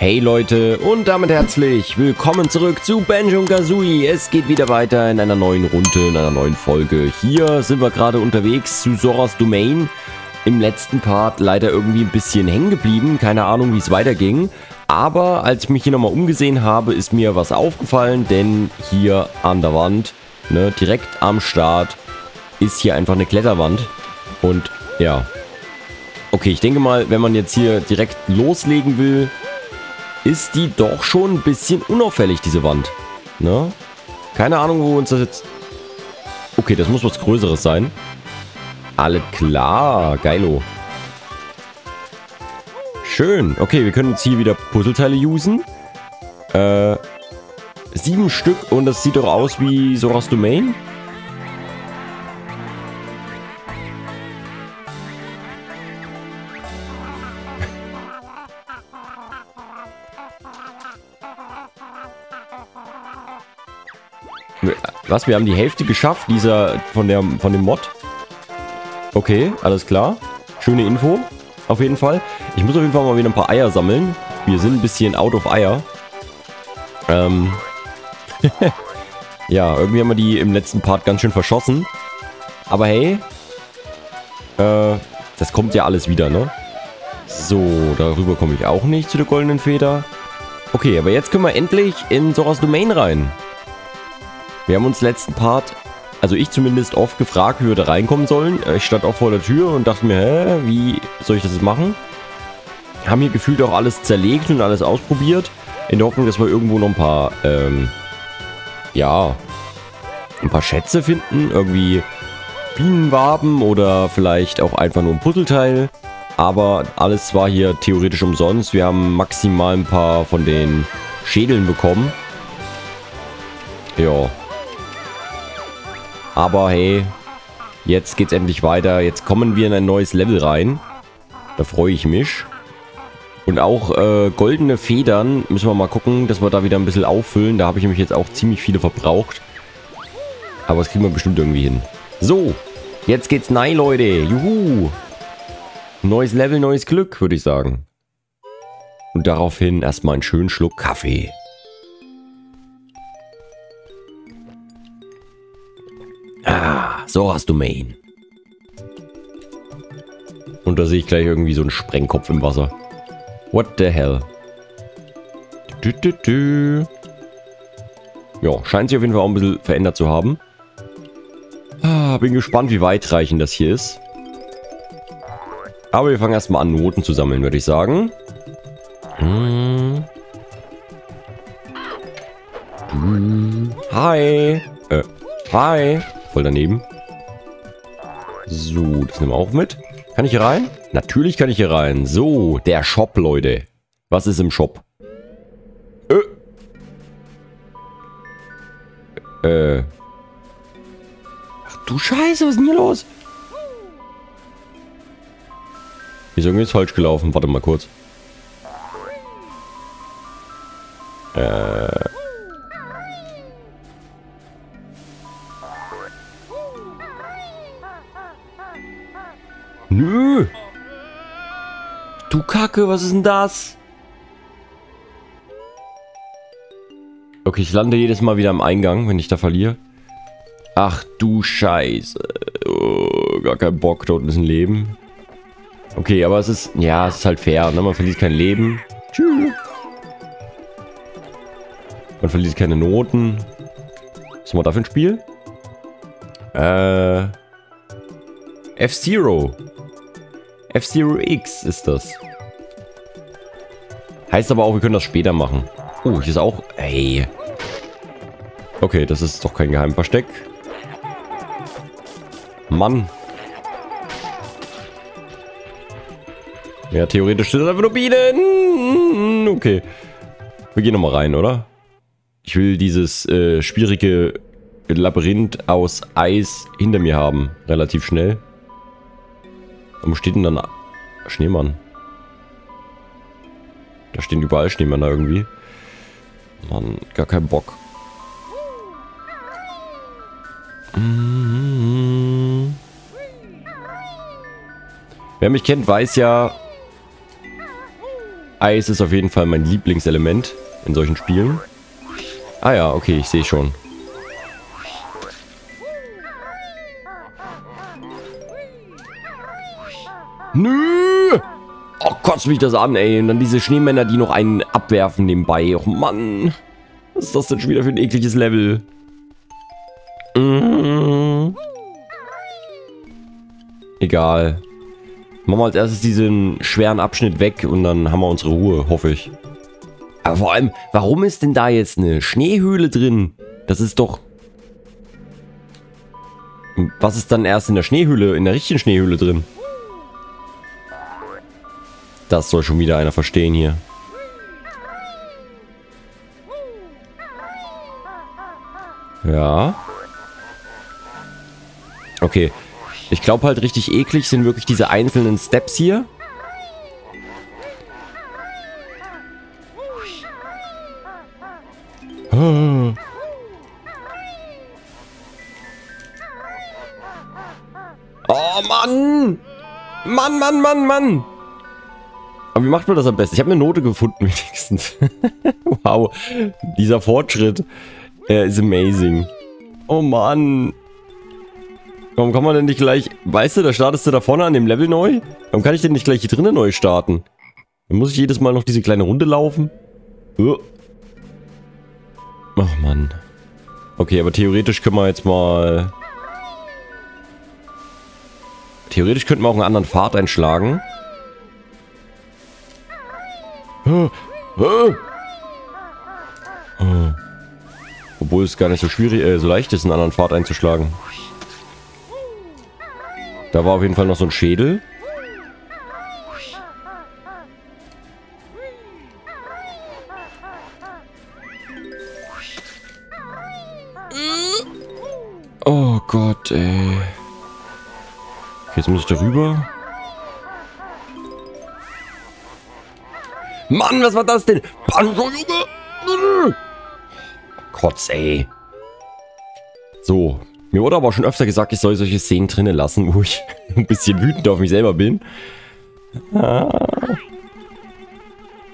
Hey Leute und damit herzlich willkommen zurück zu Banjo Kazooie. Es geht wieder weiter in einer neuen Runde, in einer neuen Folge. Hier sind wir gerade unterwegs zu Soras Domain. Im letzten Part leider irgendwie ein bisschen hängen geblieben. Keine Ahnung, wie es weiterging. Aber als ich mich hier nochmal umgesehen habe, ist mir was aufgefallen. Denn hier an der Wand, ne, direkt am Start, ist hier einfach eine Kletterwand. Und ja, Okay, ich denke mal, wenn man jetzt hier direkt loslegen will, ist die doch schon ein bisschen unauffällig, diese Wand. Ne? Keine Ahnung, wo uns das jetzt... Okay, das muss was Größeres sein. Alles klar, geilo. Schön. Okay, wir können jetzt hier wieder Puzzleteile usen. Äh, sieben Stück und das sieht doch aus wie Soras Domain. Was? Wir haben die Hälfte geschafft, dieser von der von dem Mod. Okay, alles klar. Schöne Info. Auf jeden Fall. Ich muss auf jeden Fall mal wieder ein paar Eier sammeln. Wir sind ein bisschen out of Eier. Ähm. ja, irgendwie haben wir die im letzten Part ganz schön verschossen. Aber hey. Äh, das kommt ja alles wieder, ne? So, darüber komme ich auch nicht zu der goldenen Feder. Okay, aber jetzt können wir endlich in Soras Domain rein. Wir haben uns letzten Part, also ich zumindest, oft gefragt, wie wir da reinkommen sollen. Äh, ich stand auch vor der Tür und dachte mir, hä, wie soll ich das jetzt machen? Haben hier gefühlt auch alles zerlegt und alles ausprobiert. In der Hoffnung, dass wir irgendwo noch ein paar, ähm, ja, ein paar Schätze finden. Irgendwie Bienenwaben oder vielleicht auch einfach nur ein Puzzleteil. Aber alles war hier theoretisch umsonst. Wir haben maximal ein paar von den Schädeln bekommen. Ja. Aber hey, jetzt geht's endlich weiter. Jetzt kommen wir in ein neues Level rein. Da freue ich mich. Und auch äh, goldene Federn müssen wir mal gucken, dass wir da wieder ein bisschen auffüllen. Da habe ich nämlich jetzt auch ziemlich viele verbraucht. Aber das kriegen wir bestimmt irgendwie hin. So, jetzt geht's nein, Leute. Juhu. Neues Level, neues Glück, würde ich sagen. Und daraufhin erstmal einen schönen Schluck Kaffee. So hast du Main. Und da sehe ich gleich irgendwie so einen Sprengkopf im Wasser. What the hell? Du, du, du. Ja, scheint sich auf jeden Fall auch ein bisschen verändert zu haben. Ah, bin gespannt, wie weitreichend das hier ist. Aber wir fangen erstmal an, Noten zu sammeln, würde ich sagen. Hm. Hi. Äh, hi. Voll daneben. So, das nehmen wir auch mit. Kann ich hier rein? Natürlich kann ich hier rein. So, der Shop, Leute. Was ist im Shop? Äh. Äh. Ach du Scheiße, was ist denn hier los? Hier ist irgendwas falsch gelaufen. Warte mal kurz. Äh. Nö. Du Kacke, was ist denn das? Okay, ich lande jedes Mal wieder am Eingang, wenn ich da verliere. Ach du Scheiße. Oh, gar kein Bock, dort ist ein Leben. Okay, aber es ist, ja, es ist halt fair, ne? Man verliert kein Leben. Tschüss. Man verliert keine Noten. Was haben wir da für ein Spiel? Äh. F-Zero. F-Zero X ist das. Heißt aber auch, wir können das später machen. Oh, hier ist auch... Ey. Okay, das ist doch kein Geheimversteck. Mann. Ja, theoretisch sind das einfach nur Bienen. Okay. Wir gehen nochmal rein, oder? Ich will dieses äh, schwierige Labyrinth aus Eis hinter mir haben. Relativ schnell. Wo steht denn dann Schneemann? Da stehen überall Schneemänner irgendwie. Mann, gar kein Bock. Wer mich kennt, weiß ja, Eis ist auf jeden Fall mein Lieblingselement in solchen Spielen. Ah ja, okay, ich sehe schon. Nö! Oh, kotzt mich das an, ey. Und dann diese Schneemänner, die noch einen abwerfen nebenbei. Oh Mann. Was ist das denn schon wieder für ein ekliges Level? Mm. Egal. Machen wir als erstes diesen schweren Abschnitt weg und dann haben wir unsere Ruhe, hoffe ich. Aber vor allem, warum ist denn da jetzt eine Schneehöhle drin? Das ist doch... Was ist dann erst in der Schneehöhle, in der richtigen Schneehöhle drin? Das soll schon wieder einer verstehen hier. Ja. Okay. Ich glaube halt richtig eklig sind wirklich diese einzelnen Steps hier. Oh Mann! Mann, Mann, Mann, Mann! Aber wie macht man das am besten? Ich habe eine Note gefunden wenigstens. wow, dieser Fortschritt er ist amazing. Oh Mann. Warum kann man denn nicht gleich... Weißt du, da startest du da vorne an dem Level neu? Warum kann ich denn nicht gleich hier drinnen neu starten? Dann muss ich jedes Mal noch diese kleine Runde laufen. Ach Mann. Okay, aber theoretisch können wir jetzt mal... Theoretisch könnten wir auch einen anderen Pfad einschlagen. Obwohl es gar nicht so schwierig, äh, so leicht ist, einen anderen Pfad einzuschlagen. Da war auf jeden Fall noch so ein Schädel. Oh Gott, ey. Jetzt muss ich darüber. Mann, was war das denn? Banjo, Junge! Kotz, ey. So. Mir wurde aber schon öfter gesagt, ich soll solche Szenen drinnen lassen, wo ich ein bisschen wütend auf mich selber bin. Ah.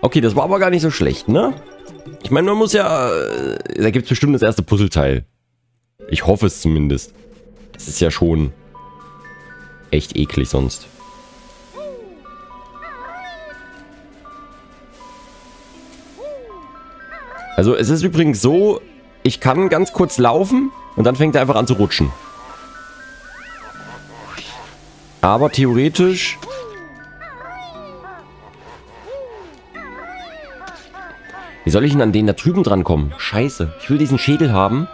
Okay, das war aber gar nicht so schlecht, ne? Ich meine, man muss ja... Äh, da gibt es bestimmt das erste Puzzleteil. Ich hoffe es zumindest. Das ist ja schon echt eklig sonst. Also es ist übrigens so, ich kann ganz kurz laufen und dann fängt er einfach an zu rutschen. Aber theoretisch... Wie soll ich denn an den da drüben drankommen? Scheiße, ich will diesen Schädel haben.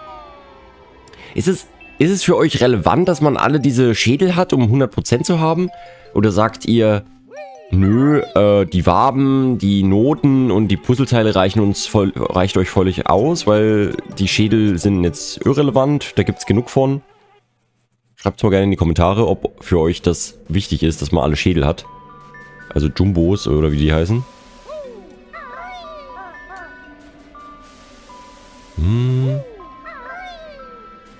Ist es, ist es für euch relevant, dass man alle diese Schädel hat, um 100% zu haben? Oder sagt ihr, Nö, äh, die Waben, die Noten und die Puzzleteile reichen uns voll, reicht euch völlig aus, weil die Schädel sind jetzt irrelevant, da gibt's genug von. Schreibt mal gerne in die Kommentare, ob für euch das wichtig ist, dass man alle Schädel hat. Also Jumbos oder wie die heißen. Hm.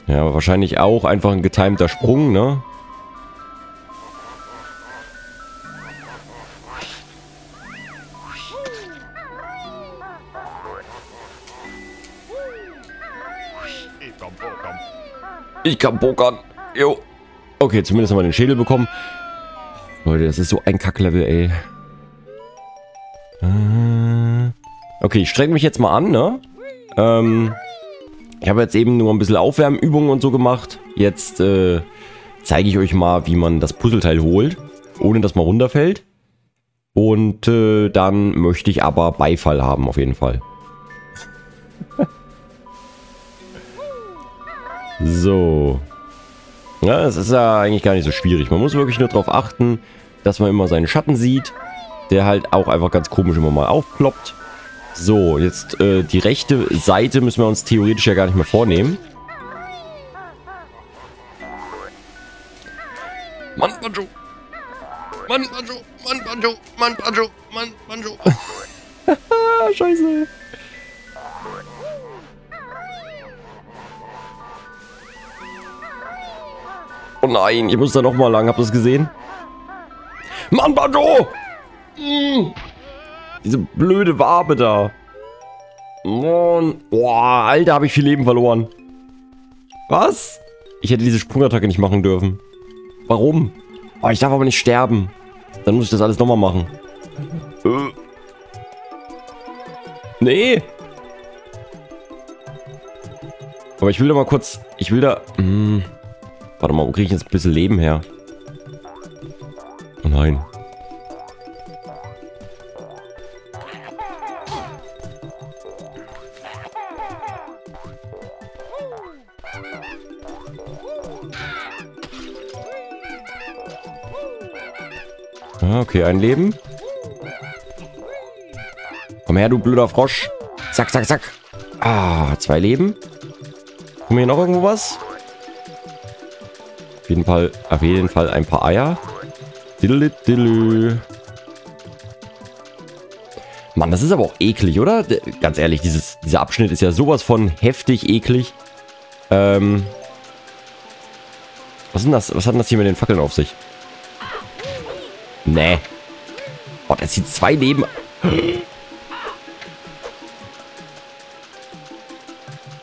Ja, wahrscheinlich auch einfach ein getimter Sprung, ne? Kann pokern. Jo. Okay, zumindest haben wir den Schädel bekommen. Leute, das ist so ein Kacklevel, ey. Äh. Okay, ich streng mich jetzt mal an, ne? Ähm, ich habe jetzt eben nur ein bisschen Aufwärmübungen und so gemacht. Jetzt äh, zeige ich euch mal, wie man das Puzzleteil holt, ohne dass man runterfällt. Und äh, dann möchte ich aber Beifall haben, auf jeden Fall. So. Ja, es ist ja eigentlich gar nicht so schwierig. Man muss wirklich nur darauf achten, dass man immer seinen Schatten sieht, der halt auch einfach ganz komisch immer mal aufploppt. So, jetzt äh, die rechte Seite müssen wir uns theoretisch ja gar nicht mehr vornehmen. Mann, Banjo! Mann, Banjo! Mann, Banjo! Mann, Banjo! Mann, Banjo! Scheiße! Nein, ich muss da nochmal lang. Habt ihr das gesehen? Mann, Banjo! Mm. Diese blöde Wabe da. Mann. Boah, Alter, habe ich viel Leben verloren. Was? Ich hätte diese Sprungattacke nicht machen dürfen. Warum? Oh, ich darf aber nicht sterben. Dann muss ich das alles nochmal machen. Äh. Nee. Aber ich will da mal kurz... Ich will da... Hm, warte mal, wo kriege ich jetzt ein bisschen Leben her? Oh nein. Ah, okay, ein Leben. Komm her, du blöder Frosch. Zack, zack, zack. Ah, zwei Leben. Kommen hier noch irgendwo was? Jeden Fall, auf jeden Fall ein paar Eier. Diddle, diddle. Mann, das ist aber auch eklig, oder? Ganz ehrlich, dieses, dieser Abschnitt ist ja sowas von heftig eklig. Ähm. Was ist das? Was hat denn das hier mit den Fackeln auf sich? Nee. Oh, der zieht zwei Leben.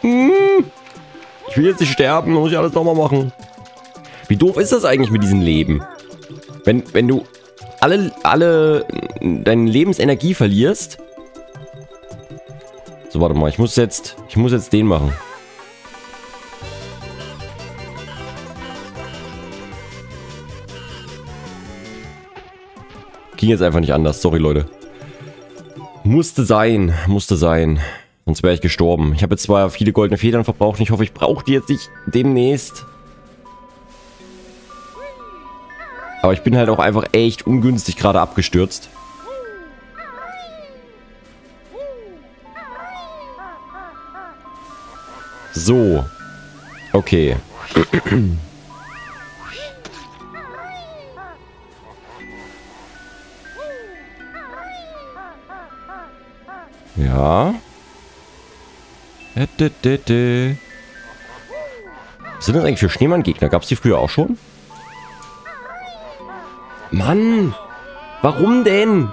Hm. Ich will jetzt nicht sterben, muss ich alles nochmal machen. Wie doof ist das eigentlich mit diesem Leben? Wenn, wenn du alle, alle deine Lebensenergie verlierst. So, warte mal, ich muss jetzt, ich muss jetzt den machen. Ging jetzt einfach nicht anders. Sorry, Leute. Musste sein. Musste sein. Sonst wäre ich gestorben. Ich habe jetzt zwar viele goldene Federn verbraucht. Ich hoffe, ich brauche die jetzt nicht demnächst. Aber ich bin halt auch einfach echt ungünstig gerade abgestürzt. So. Okay. Ja. Was sind das eigentlich für Schneemann-Gegner? Gab es die früher auch schon? Mann! Warum denn?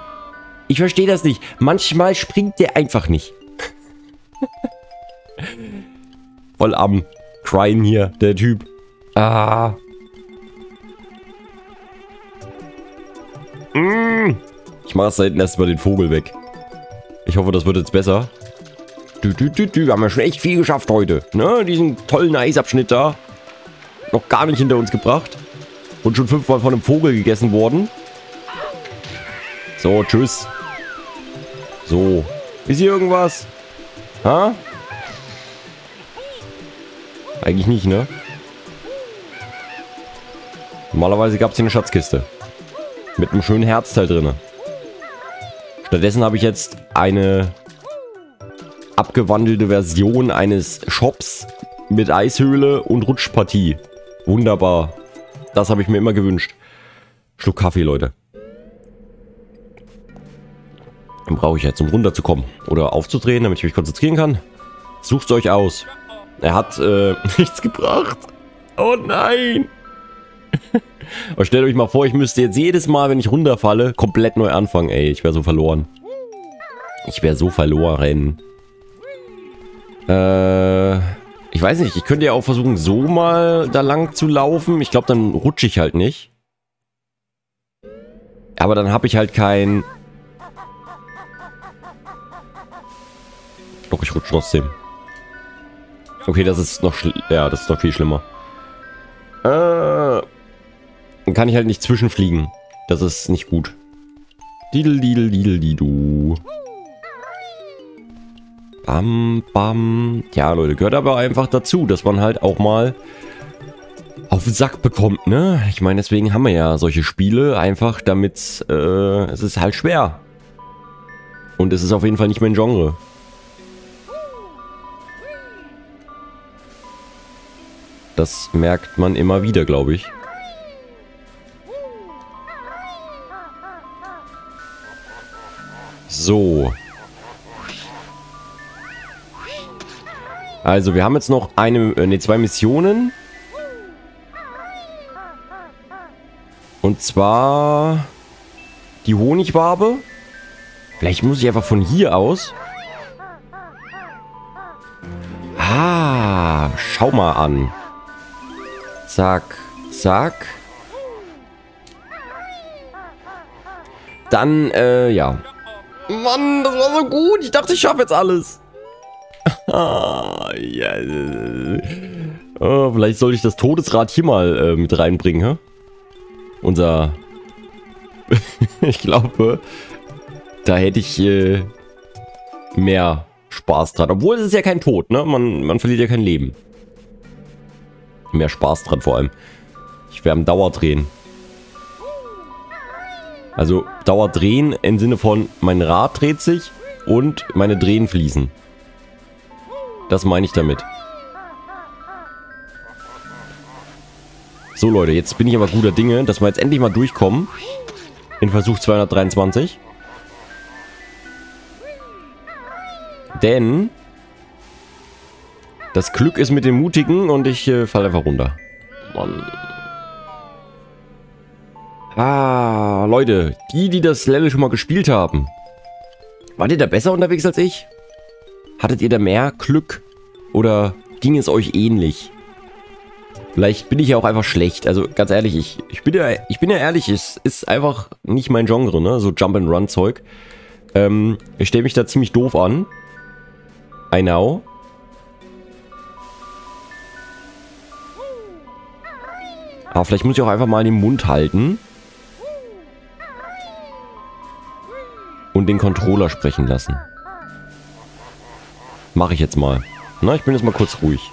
Ich verstehe das nicht. Manchmal springt der einfach nicht. Voll am Cryen hier, der Typ. Ah. Mm. Ich mache es hinten erstmal den Vogel weg. Ich hoffe, das wird jetzt besser. Du, du, du, du. Wir haben ja schon echt viel geschafft heute. Ne? Diesen tollen Eisabschnitt da. Noch gar nicht hinter uns gebracht. Und schon fünfmal von einem Vogel gegessen worden. So, tschüss. So. Ist hier irgendwas? Ha? Eigentlich nicht, ne? Normalerweise gab es hier eine Schatzkiste. Mit einem schönen Herzteil drin. Stattdessen habe ich jetzt eine abgewandelte Version eines Shops mit Eishöhle und Rutschpartie. Wunderbar. Das habe ich mir immer gewünscht. Schluck Kaffee, Leute. Den brauche ich jetzt, um runterzukommen. Oder aufzudrehen, damit ich mich konzentrieren kann. Sucht euch aus. Er hat äh, nichts gebracht. Oh nein. Aber stellt euch mal vor, ich müsste jetzt jedes Mal, wenn ich runterfalle, komplett neu anfangen. Ey, ich wäre so verloren. Ich wäre so verloren. Äh, ich weiß nicht, ich könnte ja auch versuchen, so mal da lang zu laufen. Ich glaube, dann rutsche ich halt nicht. Aber dann habe ich halt kein... Doch, ich rutsche trotzdem. Okay, das ist noch... Ja, das ist noch viel schlimmer. Äh, dann kann ich halt nicht zwischenfliegen. Das ist nicht gut. Didel, didel, didel, didu. Bam, bam. Ja, Leute, gehört aber einfach dazu, dass man halt auch mal auf den Sack bekommt, ne? Ich meine, deswegen haben wir ja solche Spiele, einfach damit, äh, es ist halt schwer. Und es ist auf jeden Fall nicht mein Genre. Das merkt man immer wieder, glaube ich. So. Also, wir haben jetzt noch eine, äh, ne, zwei Missionen. Und zwar die Honigwabe Vielleicht muss ich einfach von hier aus... Ah, schau mal an. Zack, zack. Dann, äh, ja. Mann, das war so gut. Ich dachte, ich schaffe jetzt alles. ja. Oh, vielleicht sollte ich das Todesrad hier mal äh, mit reinbringen, hä? Unser... ich glaube, da hätte ich äh, mehr Spaß dran. Obwohl, es ist ja kein Tod, ne? Man, man verliert ja kein Leben. Mehr Spaß dran vor allem. Ich werde am Dauerdrehen. Also Dauerdrehen im Sinne von, mein Rad dreht sich und meine Drehen fließen. Das meine ich damit. So Leute, jetzt bin ich aber guter Dinge, dass wir jetzt endlich mal durchkommen. In Versuch 223. Denn das Glück ist mit den Mutigen und ich äh, falle einfach runter. Mann. Ah, Leute, die, die das Level schon mal gespielt haben. Wart ihr da besser unterwegs als ich? Hattet ihr da mehr Glück? Oder ging es euch ähnlich? Vielleicht bin ich ja auch einfach schlecht. Also ganz ehrlich, ich, ich, bin, ja, ich bin ja ehrlich, es ist einfach nicht mein Genre, ne? So Jump-and-Run-Zeug. Ähm, ich stelle mich da ziemlich doof an. I know. Aber vielleicht muss ich auch einfach mal den Mund halten. Und den Controller sprechen lassen. Mache ich jetzt mal. Na, ich bin jetzt mal kurz ruhig.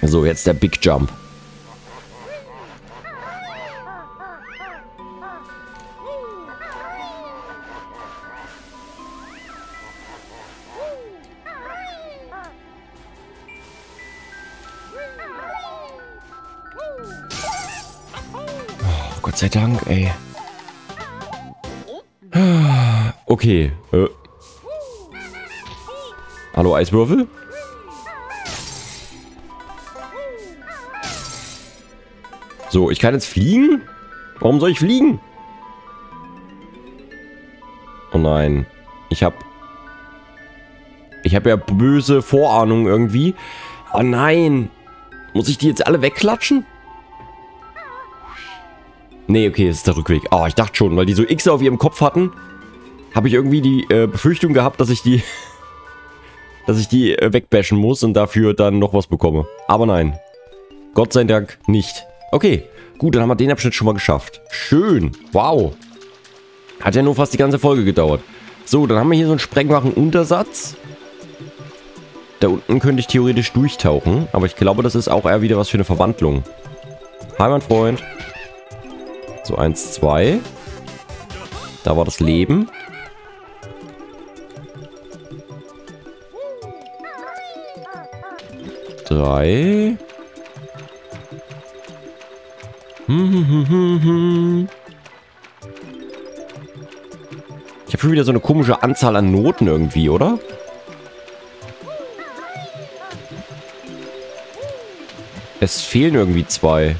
So, jetzt der Big Jump. Sei Dank, ey. Okay. Äh. Hallo, Eiswürfel? So, ich kann jetzt fliegen? Warum soll ich fliegen? Oh nein. Ich hab... Ich habe ja böse Vorahnung irgendwie. Oh nein. Muss ich die jetzt alle wegklatschen? Nee, okay, das ist der Rückweg. Oh, ich dachte schon, weil die so X auf ihrem Kopf hatten, habe ich irgendwie die äh, Befürchtung gehabt, dass ich die... dass ich die äh, wegbashen muss und dafür dann noch was bekomme. Aber nein. Gott sei Dank nicht. Okay, gut, dann haben wir den Abschnitt schon mal geschafft. Schön, wow. Hat ja nur fast die ganze Folge gedauert. So, dann haben wir hier so einen Sprengwachen-Untersatz. Da unten könnte ich theoretisch durchtauchen, aber ich glaube, das ist auch eher wieder was für eine Verwandlung. Hi, mein Freund. So, eins, zwei. Da war das Leben. Drei. Ich habe schon wieder so eine komische Anzahl an Noten irgendwie, oder? Es fehlen irgendwie zwei.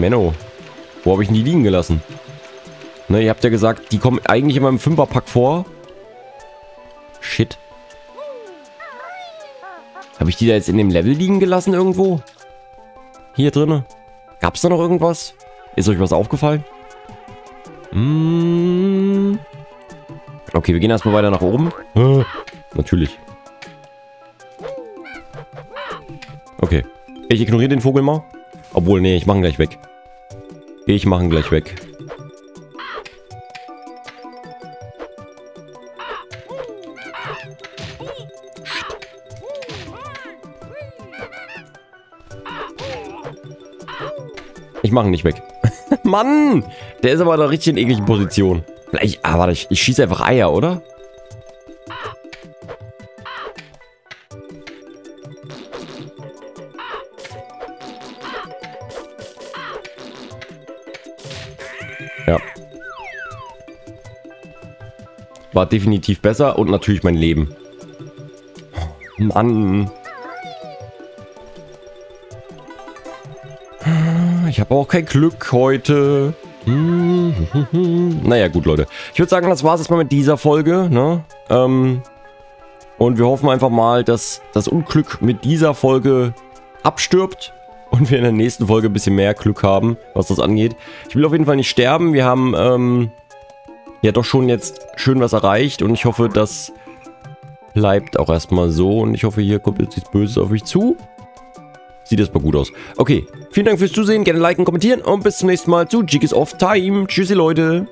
Menno. Wo habe ich denn die liegen gelassen? Ne, ihr habt ja gesagt, die kommen eigentlich immer im Fünferpack vor. Shit. Habe ich die da jetzt in dem Level liegen gelassen irgendwo? Hier drinne? Gab es da noch irgendwas? Ist euch was aufgefallen? Mmh. Okay, wir gehen erstmal weiter nach oben. Natürlich. Okay. Ich ignoriere den Vogel mal. Obwohl, nee, ich mache ihn gleich weg. Ich mache ihn gleich weg. Ich mache ihn nicht weg. Mann! Der ist aber in einer richtig ekligen Position. Vielleicht, ah, warte, ich, ich schieße einfach Eier, oder? War definitiv besser und natürlich mein Leben. Mann. Ich habe auch kein Glück heute. Naja, gut, Leute. Ich würde sagen, das war es erstmal mit dieser Folge. Ne? Ähm, und wir hoffen einfach mal, dass das Unglück mit dieser Folge abstirbt und wir in der nächsten Folge ein bisschen mehr Glück haben, was das angeht. Ich will auf jeden Fall nicht sterben. Wir haben ähm, ja doch schon jetzt schön was erreicht und ich hoffe, das bleibt auch erstmal so und ich hoffe, hier kommt jetzt nichts Böses auf mich zu. Sieht erstmal gut aus. Okay, vielen Dank fürs Zusehen, gerne liken, kommentieren und bis zum nächsten Mal zu Jig is Off Time. Tschüssi Leute.